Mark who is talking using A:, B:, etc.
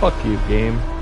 A: Fuck you, game.